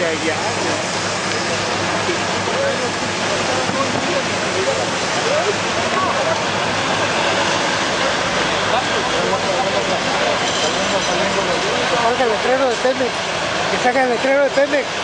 de allá. Saca el letrero de Pemex. Que saca el letrero de Pemex.